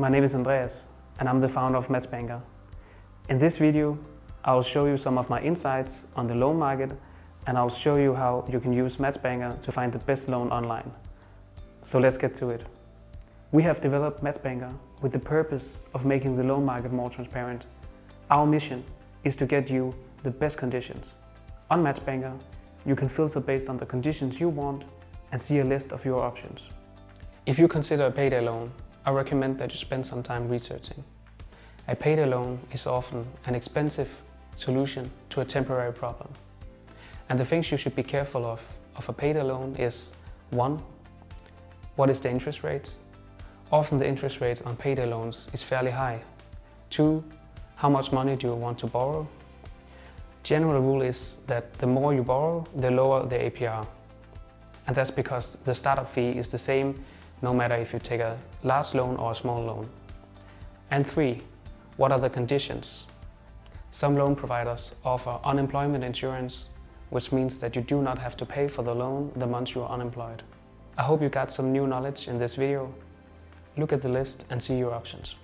my name is Andreas and I'm the founder of Matchbanker. In this video, I'll show you some of my insights on the loan market and I'll show you how you can use Matchbanker to find the best loan online. So let's get to it. We have developed Matchbanker with the purpose of making the loan market more transparent. Our mission is to get you the best conditions. On Matchbanker, you can filter based on the conditions you want and see a list of your options. If you consider a payday loan, I recommend that you spend some time researching. A payday loan is often an expensive solution to a temporary problem. And the things you should be careful of of a payday loan is 1. What is the interest rate? Often the interest rate on payday loans is fairly high. 2. How much money do you want to borrow? General rule is that the more you borrow, the lower the APR. And that's because the startup fee is the same no matter if you take a large loan or a small loan. And three, what are the conditions? Some loan providers offer unemployment insurance, which means that you do not have to pay for the loan the month you are unemployed. I hope you got some new knowledge in this video. Look at the list and see your options.